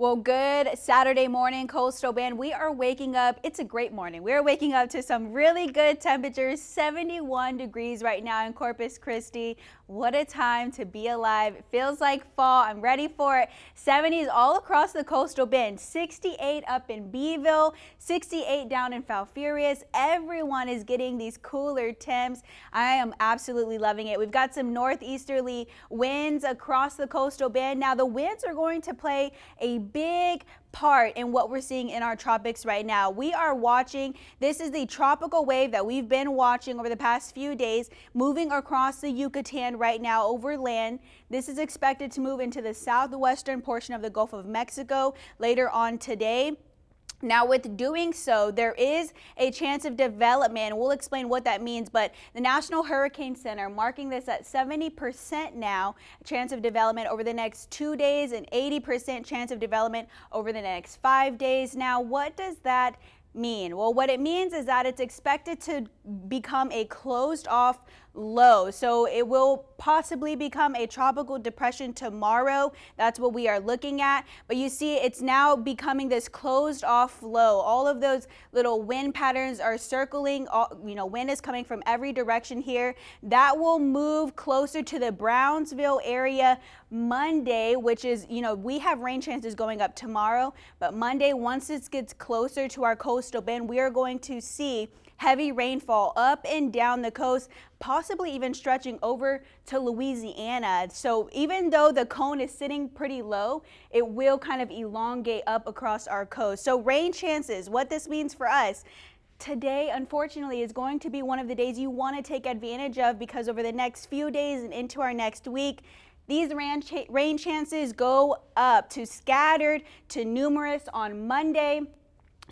Well, good Saturday morning, Coastal Bend. We are waking up. It's a great morning. We are waking up to some really good temperatures, 71 degrees right now in Corpus Christi. What a time to be alive. It feels like fall. I'm ready for it. 70s all across the Coastal Bend, 68 up in Beeville, 68 down in Falfurrias. Everyone is getting these cooler temps. I am absolutely loving it. We've got some northeasterly winds across the Coastal Bend. Now, the winds are going to play a big part in what we're seeing in our tropics right now. We are watching, this is the tropical wave that we've been watching over the past few days, moving across the Yucatan right now over land. This is expected to move into the southwestern portion of the Gulf of Mexico later on today. Now, with doing so, there is a chance of development. We'll explain what that means, but the National Hurricane Center marking this at 70% now chance of development over the next two days and 80% chance of development over the next five days. Now, what does that mean? Well, what it means is that it's expected to become a closed off low. So it will possibly become a tropical depression tomorrow. That's what we are looking at. But you see, it's now becoming this closed off low. All of those little wind patterns are circling. All, you know, wind is coming from every direction here. That will move closer to the Brownsville area Monday, which is, you know, we have rain chances going up tomorrow. But Monday, once it gets closer to our coastal bend, we are going to see heavy rainfall up and down the coast, possibly even stretching over to Louisiana. So even though the cone is sitting pretty low, it will kind of elongate up across our coast. So rain chances, what this means for us, today, unfortunately, is going to be one of the days you want to take advantage of because over the next few days and into our next week, these rain, chances go up to scattered to numerous on Monday.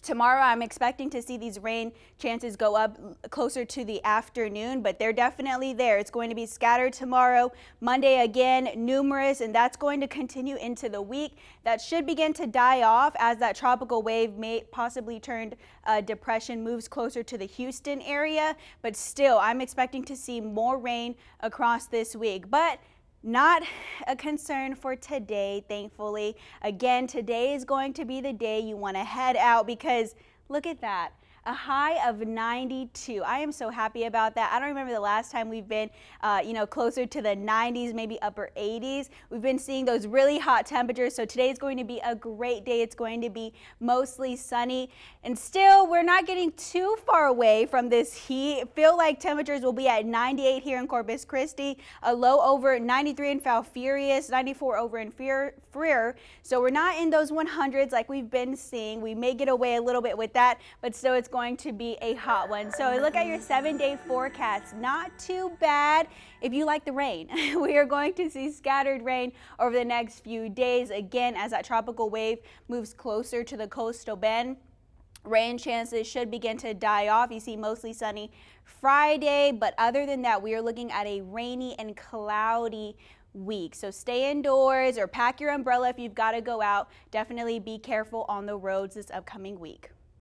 Tomorrow, I'm expecting to see these rain chances go up closer to the afternoon, but they're definitely there. It's going to be scattered tomorrow. Monday, again, numerous, and that's going to continue into the week. That should begin to die off as that tropical wave may possibly turned uh, depression moves closer to the Houston area, but still, I'm expecting to see more rain across this week. But not a concern for today, thankfully. Again, today is going to be the day you want to head out because look at that a high of 92. I am so happy about that. I don't remember the last time we've been, uh, you know, closer to the 90s, maybe upper 80s. We've been seeing those really hot temperatures. So today is going to be a great day. It's going to be mostly sunny. And still, we're not getting too far away from this heat. Feel like temperatures will be at 98 here in Corpus Christi, a low over 93 in Falfurrias, 94 over in Freer. So we're not in those 100s like we've been seeing. We may get away a little bit with that, but still it's going to be a hot one. So look at your seven day forecast. Not too bad if you like the rain. we are going to see scattered rain over the next few days. Again, as that tropical wave moves closer to the coastal bend. Rain chances should begin to die off. You see mostly sunny Friday, but other than that, we are looking at a rainy and cloudy week. So stay indoors or pack your umbrella if you've got to go out. Definitely be careful on the roads this upcoming week.